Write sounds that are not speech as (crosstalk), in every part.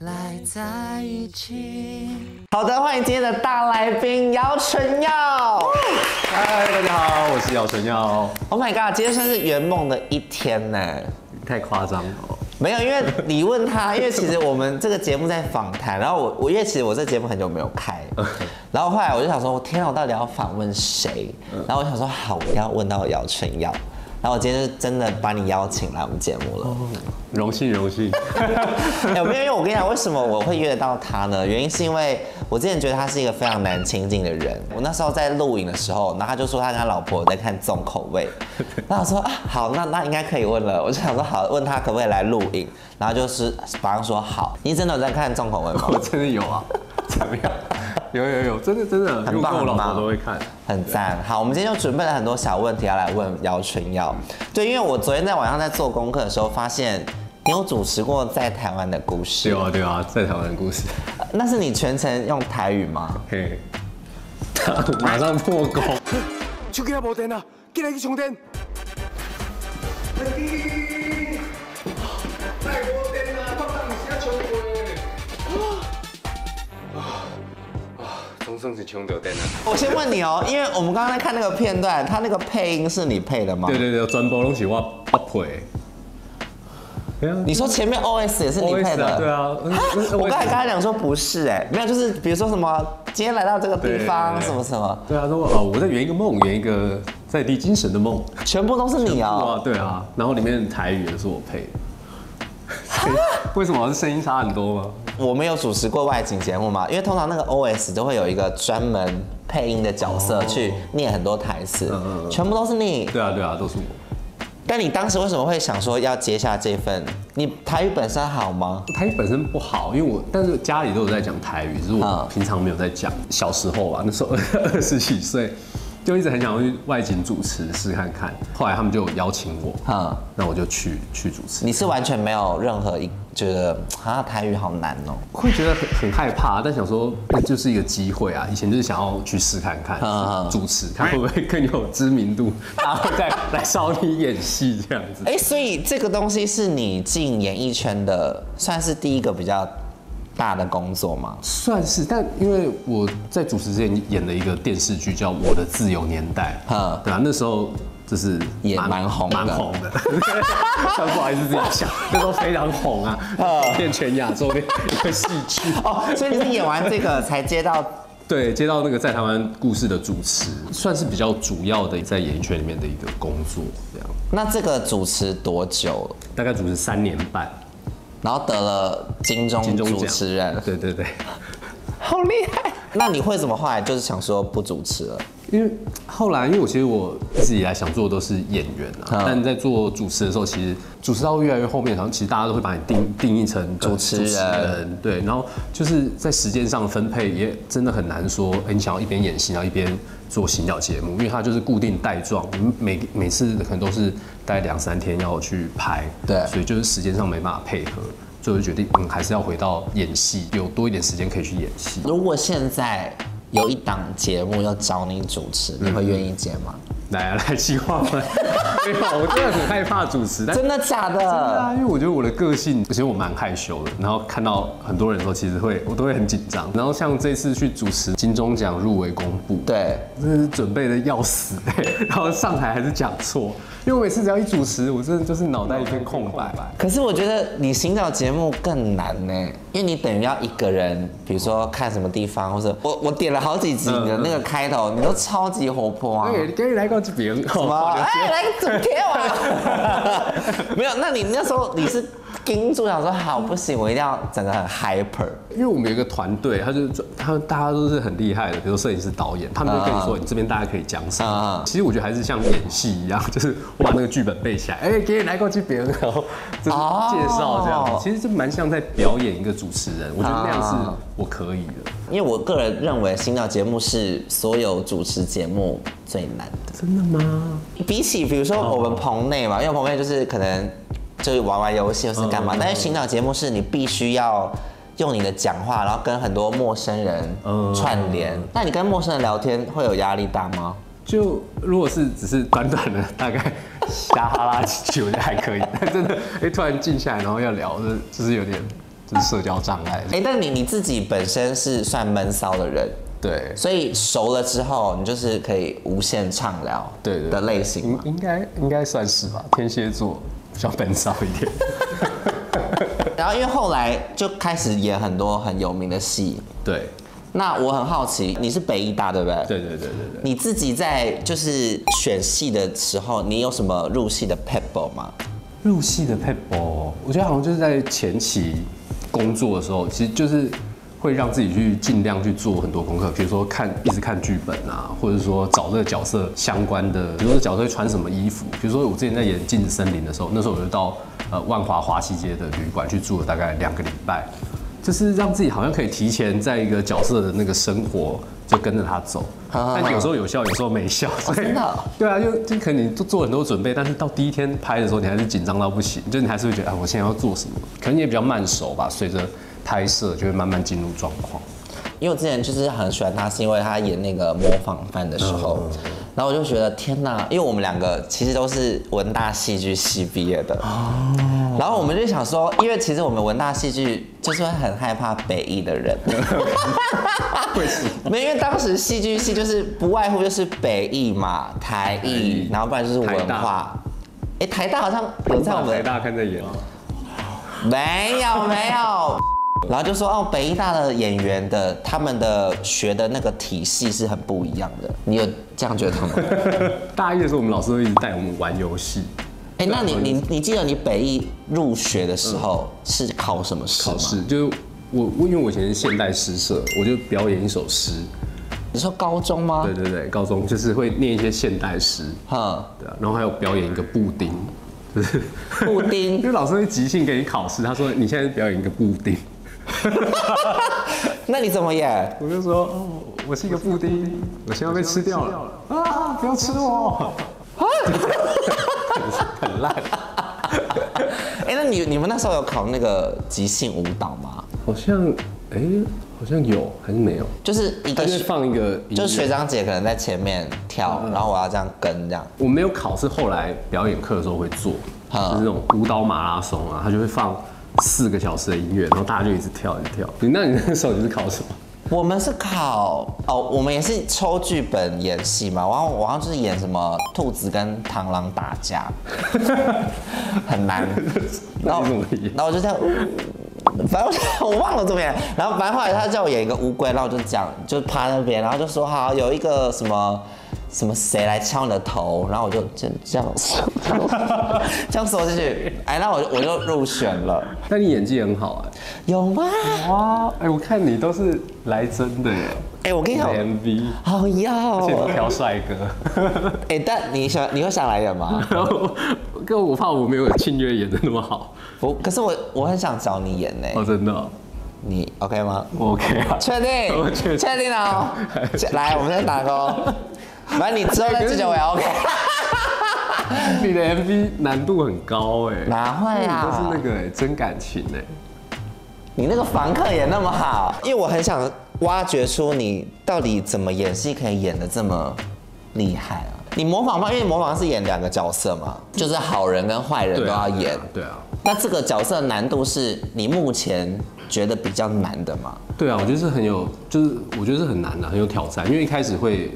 赖在一起。好的，欢迎今天的大来宾姚晨耀。嗨，大家好，我是姚晨耀。Oh my god，今天算是圆梦的一天呢。太夸张了，没有，因为你问他，(laughs) 因为其实我们这个节目在访谈，然后我我因为其实我这个节目很久没有开，然后后来我就想说，我天啊，我到底要访问谁？然后我想说，好，我要问到姚晨耀。然后我今天就真的把你邀请来我们节目了。荣幸荣幸。(laughs) 有没有？因为我跟你讲，为什么我会约到他呢？原因是因为我之前觉得他是一个非常难亲近的人。我那时候在录影的时候，然后他就说他跟他老婆在看重口味，然后我说啊好，那那应该可以问了。我就想说好，问他可不可以来录影，然后就是马上说好。你真的有在看重口味吗？我真的有啊，怎么样？有有有，真的真的，很棒婆都会看。很赞。好，我们今天就准备了很多小问题要来问姚春耀。对，因为我昨天在晚上在做功课的时候，发现你有主持过在台湾的故事对，啊对啊，在台湾的故事，(laughs) 那是你全程用台语吗？嘿，(laughs) 马上破功。手机也无电啊，进来去充电。我先问你哦，因为我们刚刚在看那个片段，他那个配音是你配的吗？对对对，全部拢是我我配。你说前面 OS 也是你配的？啊，对啊。我刚才跟他讲说不是哎，没有，就是比如说什么今天来到这个地方什么什么，对啊，说哦，我在圆一个梦，圆一个在地精神的梦。全部都是你哦。啊，对啊，然后里面台语也是我配的。(laughs) 为什么是声音差很多吗？我没有主持过外景节目嘛，因为通常那个 OS 都会有一个专门配音的角色去念很多台词嗯嗯，嗯全部都是你。对啊，对啊，都是我。但你当时为什么会想说要接下这份？你台语本身好吗？台语本身不好，因为我但是家里都有在讲台语，只是我嗯平常没有在讲。小时候吧，那时候 (laughs) 二十几岁，就一直很想要去外景主持试看看。后来他们就邀请我，嗯，那我就去去主持。你是完全没有任何一觉得啊台语好难哦。会觉得很很害怕，但想说那就是一个机会啊！以前就是想要去试看看主持，看会不会更有知名度，大家会再来找你演戏这样子。哎、所以这个东西是你进演艺圈的，算是第一个比较大的工作吗？算是，但因为我在主持之前演了一个电视剧叫《我的自由年代》，嗯对啊，那时候就是也蛮红蛮红的。(laughs) 但不好意思这样讲，(laughs) 那时候非常红啊，遍全亚洲的一个戏剧。(laughs) 哦，所以你是演完这个才接到，对，接到那个在台湾故事的主持，算是比较主要的在演艺圈里面的一个工作，这样那这个主持多久？大概主持三年半，然后得了金钟主持人，对对对。(laughs) 好厉害！那你会怎么后来就是想说不主持了？因为后来，因为我其实我一直以来想做的都是演员啊，嗯但在做主持的时候，其实主持到越来越后面，好像其实大家都会把你定定义成主持人对，然后就是在时间上分配也真的很难说，哎，你想要一边演戏，然后一边做行脚节目，因为它就是固定带状，你每每次可能都是大概两三天要去拍，对所以就是时间上没办法配合，所以我就决定，嗯，还是要回到演戏，有多一点时间可以去演戏。如果现在有一档节目要找你主持，你会愿意接吗？来啊，来计划们，(laughs) 没有，我真的很害怕主持，真的假的？真的啊，因为我觉得我的个性，其实我蛮害羞的。然后看到很多人的时候，其实会我都会很紧张。然后像这次去主持金钟奖入围公布，，对，真的是准备的要死、(laughs) 然后上台还是讲错，因为我每次只要一主持，我真的就是脑袋一片空白。可是我觉得你寻找节目更难呢，因为你等于要一个人，比如说看什么地方，或者我我点了好几集你的那个开头，你都超级活泼啊。对，给你来个这边，什么？(laughs) 哎，来个主题啊！(laughs) 没有，那你那时候你是盯住想说好不行，我一定要整个很 hyper。因为我们有一个团队，他就是他们大家都是很厉害的，比如说摄影师、导演，他们就跟你说你这边大家可以讲什么嗯。其实我觉得还是像演戏一样，就是我把那个剧本背起来，哎，给你来过去别人，然后就是哦介绍这样子。其实就蛮像在表演一个主持人，我觉得那样是啊我可以的。因为我个人认为行脚节目是所有主持节目最难的。真的吗？比起比如说我们棚内嘛，因为棚内就是可能就是玩玩游戏或是干嘛，但是寻找节目是你必须要用你的讲话，然后跟很多陌生人嗯串联。那你跟陌生人聊天会有压力大吗？就如果是只是短短的大概瞎哈拉几句，我觉得还可以。但 (laughs) 真的，哎，突然静下来，然后要聊，这就是有点就是社交障碍。哎、但你你自己本身是算闷骚的人，对所以熟了之后，你就是可以无限畅聊对对的类型应该应该算是吧，天蝎座比较闷骚一点。(laughs) 然后因为后来就开始演很多很有名的戏，对那我很好奇，你是北医大对不对？对对对对对。你自己在就是选戏的时候，你有什么入戏的 pebble 吗？入戏的 p e p 我觉得好像就是在前期工作的时候，其实就是会让自己去尽量去做很多功课，比如说看一直看剧本啊，或者说找这个角色相关的，比如说角色会穿什么衣服。比如说我之前在演《镜子森林》的时候，那时候我就到呃万华华西街的旅馆去住了大概两个礼拜，就是让自己好像可以提前在一个角色的那个生活就跟着他走。但有时候有效，有时候没效，所以真的哦对啊，就就可能你做做很多准备，但是到第一天拍的时候，你还是紧张到不行，就你还是会觉得啊，我现在要做什么？可能也比较慢熟吧，随着拍摄就会慢慢进入状况。因为我之前就是很喜欢他，是因为他演那个模仿犯的时候，然后我就觉得天哪，因为我们两个其实都是文大戏剧系毕业的，然后我们就想说，因为其实我们文大戏剧就是会很害怕北艺的人？(laughs) 没，因为当时戏剧系就是不外乎就是北艺嘛、台艺艺，然后不然就是文化。哎，台大好像有在我们台大看在眼里，没有没有，然后就说哦，北医大的演员的他们的学的那个体系是很不一样的，你有这样觉得吗？(laughs) 大一的时候，我们老师会一直带我们玩游戏。哎、那你你你记得你北艺入学的时候是考什么试吗？考试就是我，我因为我以前是现代诗社，我就表演一首诗。你说高中吗？对对对，高中就是会念一些现代诗，哈，对啊，然后还有表演一个布丁，就是布丁 (laughs) 因为老师会即兴给你考试，他说你现在表演一个布丁，(laughs) 那你怎么演？我就说哦，我是一个布丁，我现在被吃掉了啊！不要吃我，(laughs) 很烂，(laughs) 哎、那你你们那时候有考那个即兴舞蹈吗？好像哎、好像有还是没有？就是一个放一个，就是学长姐可能在前面跳，然后我要这样跟这样。我没有考，是后来表演课的时候会做，啊就是那种舞蹈马拉松啊，他就会放四个小时的音乐，然后大家就一直跳一直跳。你那你那时候你是考什么？我们是考哦，我们也是抽剧本演戏嘛，然后我好像就是演什么兔子跟螳螂打架，(laughs) 很难。然后那你怎么演然后我就这样，反正我我忘了怎么演。然后反正后来他叫我演一个乌龟，然后我就讲就趴那边，然后就说好有一个什么。什么谁来敲你的头？然后我就这这样这样说进去，哎，那我我就入选了，那你演技很好哎、有吗？哇，哎、我看你都是来真的耶，哎，我跟你讲，MV，好要而且，挑帅哥。哎，但你想你会想来演吗？然后，跟我怕我没有庆月演的那么好。我，可是我我很想找你演呢、哦，真的哦、你 OK 吗？我 OK 啊。确定？确定确定哦。来，我们先打勾。反正你之后再支持我也 OK。(laughs) 你的 MV 难度很高哎，哪会啊都是那个哎真感情哎。你那个房客也那么好，因为我很想挖掘出你到底怎么演戏可以演的这么厉害啊！你模仿吗？因为模仿是演两个角色嘛，就是好人跟坏人都对啊要演。对啊，那这个角色难度是你目前觉得比较难的吗？对啊，我觉得是很有，就是我觉得是很难的，很有挑战，因为一开始会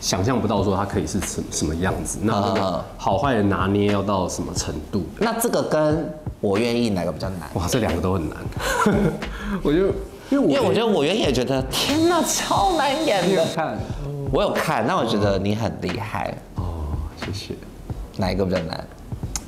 想象不到说它可以是什什么样子，那好坏的拿捏要到什么程度？那这个跟我愿意哪个比较难？哇，这两个都很难。(laughs) 我就因为我因为我觉得我愿意也觉得天哪，超难演的。看我有看，那我觉得你很厉害。哦，谢谢。哪一个比较难？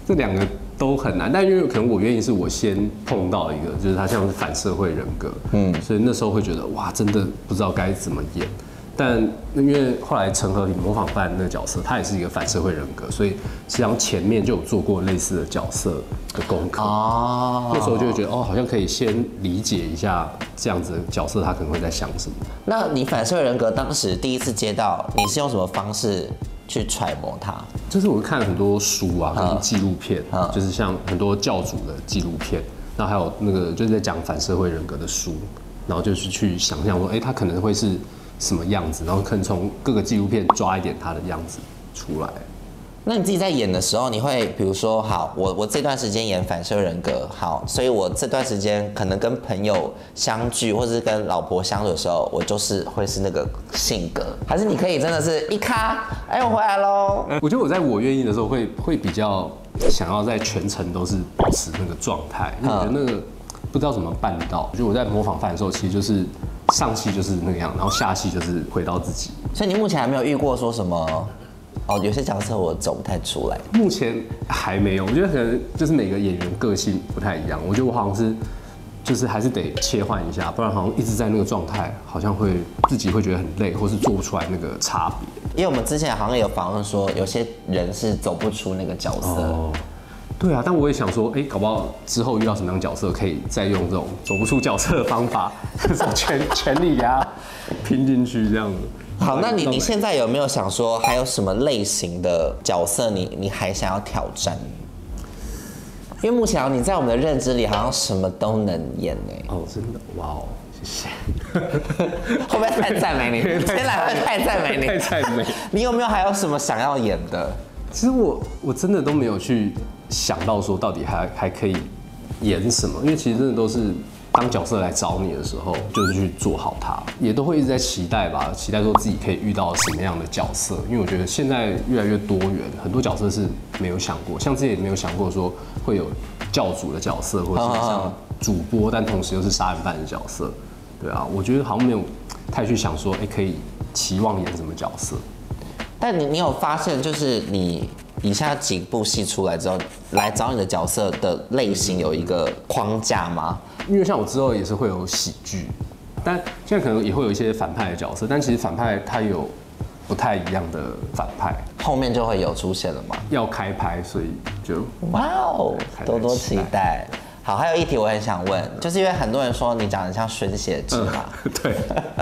这两个都很难，但因为可能我愿意是我先碰到一个，就是他像是反社会人格，嗯，所以那时候会觉得哇，真的不知道该怎么演。但因为后来陈和平模仿犯那个角色，他也是一个反社会人格，所以实际上前面就有做过类似的角色的功课。哦，那时候就会觉得哦，好像可以先理解一下这样子的角色他可能会在想什么。那你反社会人格当时第一次接到，你是用什么方式去揣摩他？就是我看很多书啊，跟纪录片嗯，就是像很多教主的纪录片，那还有那个就是在讲反社会人格的书，然后就是去想象说，哎、他可能会是什么样子，然后可能从各个纪录片抓一点他的样子出来。那你自己在演的时候，你会比如说，好，我我这段时间演反射人格，好，所以我这段时间可能跟朋友相聚，或者是跟老婆相处的时候，我就是会是那个性格，还是你可以真的是一咔，哎，我回来喽。我觉得我在我愿意的时候会会比较想要在全程都是保持那个状态，因为我觉得那个不知道怎么办到。就我在模仿犯的时候，其实就是上戏就是那个样，然后下戏就是回到自己。所以你目前还没有遇过说什么？哦，有些角色我走不太出来。目前还没有，我觉得可能就是每个演员个性不太一样。我觉得我好像是，就是还是得切换一下，不然好像一直在那个状态，好像会自己会觉得很累，或是做不出来那个差别。因为我们之前好像有访问说，有些人是走不出那个角色。哦，对啊，但我也想说，哎、搞不好之后遇到什么样的角色，可以再用这种走不出角色的方法，就是全全力给他拼进去这样子。好，那你你现在有没有想说，还有什么类型的角色你你还想要挑战？因为目前你在我们的认知里，好像什么都能演呢。哦，真的，哇哦，谢谢。(laughs) 会不会太赞美你？(laughs) 天来会太赞美你，太赞美。(laughs) 你有没有还有什么想要演的？其实我我真的都没有去想到说到底还还可以演什么，因为其实真的都是当角色来找你的时候，就是去做好它，也都会一直在期待吧，期待说自己可以遇到什么样的角色，因为我觉得现在越来越多元，很多角色是没有想过，像之前也没有想过说会有教主的角色，或者是像主播，但同时又是杀人犯的角色，对啊，我觉得好像没有太去想说，哎、可以期望演什么角色。但你你有发现，就是你以下几部戏出来之后，来找你的角色的类型有一个框架吗？因为像我之后也是会有喜剧，但现在可能也会有一些反派的角色，但其实反派他有不太一样的反派，后面就会有出现了嘛？要开拍，所以就哇哦多多期待。好，还有一题我很想问，就是因为很多人说你长得像孙协志嘛，(laughs) 对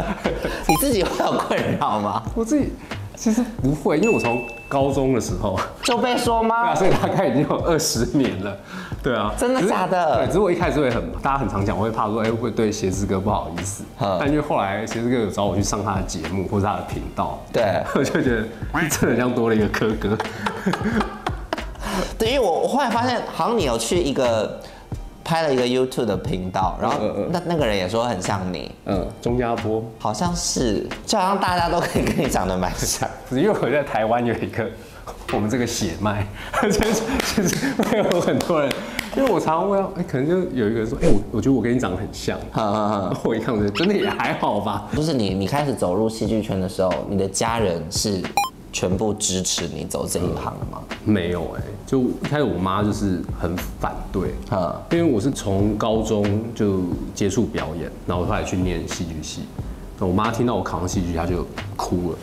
(laughs) 你自己会有困扰吗？我自己其实不会，因为我从高中的时候，就被说吗？对啊，所以大概已经有二十年了，对啊，真的假的？对，只是我一开始会很，大家很常讲，我会怕说，哎、会对鞋子哥不好意思？嗯。但因为后来鞋子哥有找我去上他的节目或者他的频道，对。(laughs) 我就觉得真的像多了一个哥哥。(laughs) 对，因为我我后来发现，好像你有去一个拍了一个 YouTube 的频道，然后那那个人也说很像你，嗯，钟家波，好像是，就好像大家都可以跟你长得蛮像。因为我在台湾有一个我们这个血脉，(laughs) 就是就是会有很多人，因为我常常会要，哎、可能就有一个人说，哎、我我觉得我跟你长得很像，(laughs) 哈哈哈。我一看我觉得真的也还好吧，就是你你开始走入戏剧圈的时候，你的家人是全部支持你走这一行的吗？没有哎、就一开始我妈就是很反对，嗯因为我是从高中就接触表演，然后后来去念戏剧系，那我妈听到我考上戏剧系，她就哭了。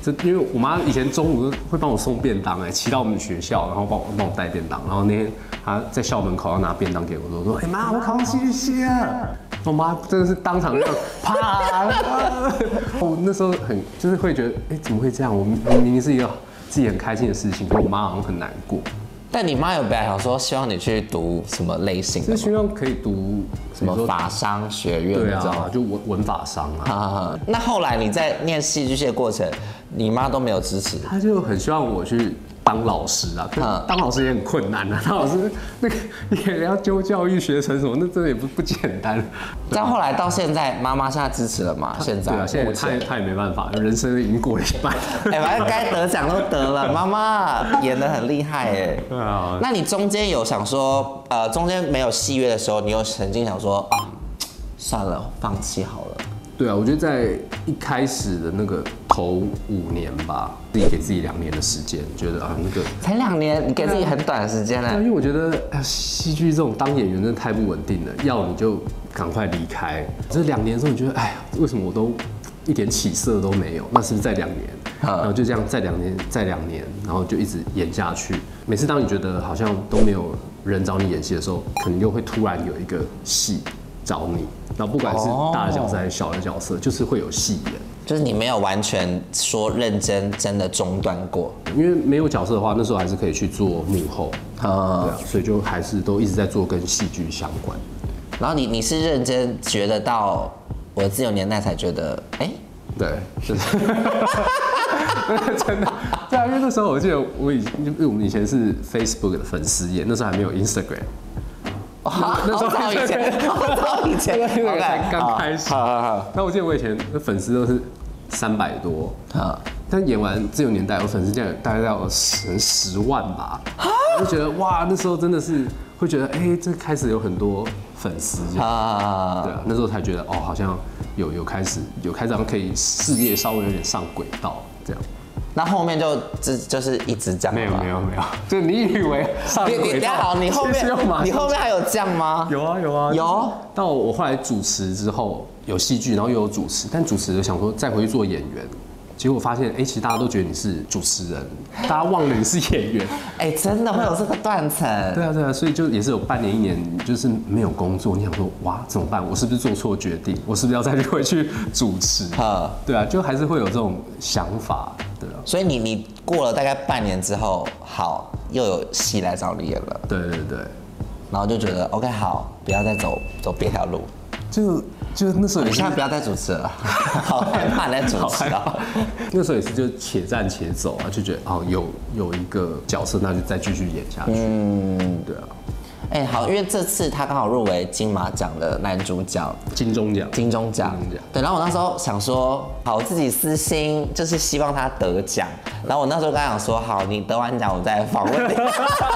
这因为我妈以前中午会帮我送便当哎、骑到我们学校，然后帮我帮我带便当，然后那天她在校门口要拿便当给我，我说：“哎、妈，我考上戏剧系了。”我妈真的是当场就啪！(laughs) 我那时候很就是会觉得，哎、怎么会这样？我明明明是一个自己很开心的事情，可我妈好像很难过。但你妈有本来想说希望你去读什么类型是希望可以读什么法商学院对那种？啊，就文文法商啊。啊，那后来你在念戏剧系的过程，你妈都没有支持。她就很希望我去当老师啊，当老师也很困难啊。(laughs) 当老师那个也要教教育学生什么，那真的也不不简单。但后来到现在，妈妈现在支持了吗？现在对啊，现在他也他也没办法，人生已经过了一半。哎，反正该得奖都得了，(laughs) 妈妈演的很厉害哎。对啊，那你中间有想说，呃，中间没有戏约的时候，你有曾经想说啊，算了，放弃好了。对啊，我觉得在一开始的那个头五年吧，自己给自己两年的时间，觉得啊那个才两年，你给自己很短的时间呢啊，因。为我觉得哎呀戏剧这种当演员真的太不稳定了，要你就赶快离开。这两年之后，你觉得哎呀，为什么我都一点起色都没有？那是不是再两年？嗯然后就这样再两年，再两年，然后就一直演下去。每次当你觉得好像都没有人找你演戏的时候，可能又会突然有一个戏找你。那不管是大的角色还是小的角色，就是会有戏演。就是你没有完全说认真真的中断过。因为没有角色的话，那时候还是可以去做幕后，对啊，啊，所以就还是都一直在做跟戏剧相关。然后你你是认真觉得到我的自由年代才觉得，哎、对，就是 (laughs) 真的，对啊，因为那时候我记得我以因为我们以前是 Facebook 的粉丝页，那时候还没有 Instagram，好 (laughs) 那时候早以前，(laughs) 好早以前。(laughs) 那个才刚开始。好好好。那我记得我以前的粉丝都是三百多，啊，但演完《自由年代》，我粉丝竟然大概要有十十万吧，我就觉得哇，那时候真的是会觉得，哎、这开始有很多粉丝。啊。对啊，那时候才觉得哦，好像有有开始有开始好像可以事业稍微有点上轨道这样。那后面就就就是一直这样没有没有没有，就你以为上你你好，你后面 (laughs) 你后面还有这样吗？有啊有啊有。到我后来主持之后有戏剧，然后又有主持，但主持就想说再回去做演员，结果发现哎、其实大家都觉得你是主持人，大家忘了你是演员。(laughs) 哎，真的会有这个断层。对啊对啊，所以就也是有半年一年就是没有工作，你想说哇怎么办？我是不是做错决定？我是不是要再回去主持？(laughs) 呵对啊，就还是会有这种想法，对啊。所以你你过了大概半年之后，好，又有戏来找你演了，对对对，然后就觉得 OK 好，不要再走走别条路，就就那时候也是你现在不要再主持了，(laughs) 好害怕你在主持啊。(laughs) 那时候也是就且战且走啊，就觉得哦有有一个角色，那就再继续演下去。嗯，对啊，哎，好，因为这次他刚好入围金马奖的男主角。金钟奖，金钟奖对，然后我那时候想说，好，我自己私心就是希望他得奖，然后我那时候刚想说，好，你得完奖我再访问你，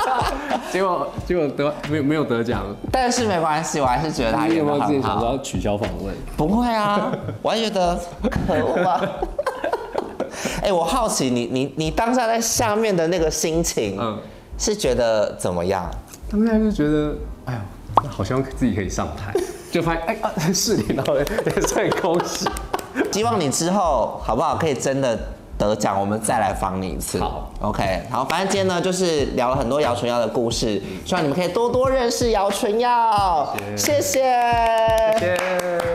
(laughs) 结果结果得没有没有得奖，但是没关系，我还是觉得他有没有自己想说。要取消访问？不会啊，(laughs) 我还觉得可恶啊。(laughs) 哎、我好奇你你你当下在下面的那个心情，嗯是觉得怎么样？当下就觉得，哎呀，好像自己可以上台，(laughs) 就发现哎啊是你，然后也是很恭喜。希望你之后好不好可以真的得奖，我们再来访你一次。好，OK，好，反正今天呢就是聊了很多姚春耀的故事，希望你们可以多多认识姚春耀，谢谢。谢谢